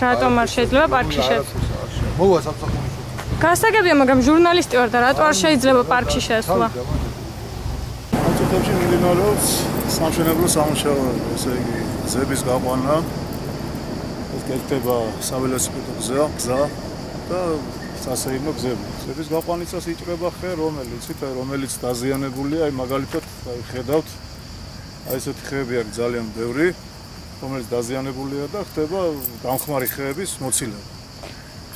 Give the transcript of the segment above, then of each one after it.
რატომ არ შეიძლება პარკში შესვლა? მოვა სამსახურის გასაგებია, მაგრამ ჟურნალისტი ვარ და რატო არ შეიძლება პარკში შესვლა? წუთებში მიმდინარეობს სამშენებლო სამუშაო, ესე იგი, ზების გაყვანა. ეს გექნება საველოსიპედო გზა, გზა და სასეირნო გზები. ზების გაყვანიცას იჭრება ხე, რომელიც იცით, რომელიც დაზიანებულია, აი მაგალითად, აი ხედავთ, აი ესეთი ხეები არის ძალიან ბევრი, რომელიც დაზიანებულია და ხდება გამხმარი ხეების მოცილება.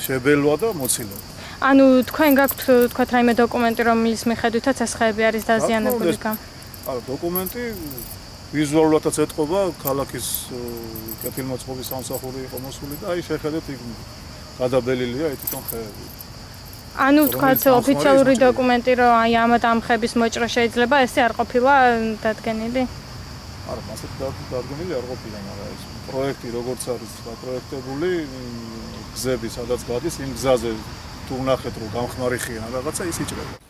შებელვა და მოცილება. ანუ თქვენ გაქვთ თქვა რაიმე დოკუმენტი რომლის მიხედვითაც ეს ხეები არის დაზიანებული გამ? არა, დოკუმენტი ვიზუალურადაც ეთყობა ქალაქის კეთილმოწყობის სამსახური იყო მოსული და აი შეხედეთ იქ გადაბელილია აი თვითონ ხეები. ანუ თქვა ოფიციალური დოკუმენტი რომ აი ამ ამხების მოჭრა შეიძლება ესე არ ყოფილა დადგენილი? არა, მასეთ დადგენილი არ ყოფილა, მაგრამ ეს პროექტი როგორც არის დაპროექტებული გზები სადაც გადის იმ გზაზე თუ ნახეთ რომ გამხმარი ხია რაღაცა ის იჭრება.